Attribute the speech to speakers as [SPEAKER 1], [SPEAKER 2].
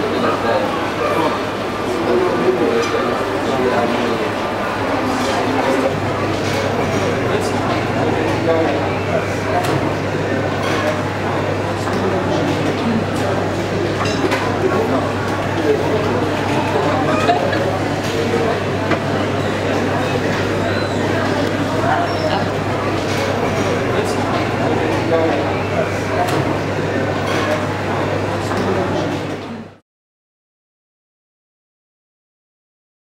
[SPEAKER 1] てください。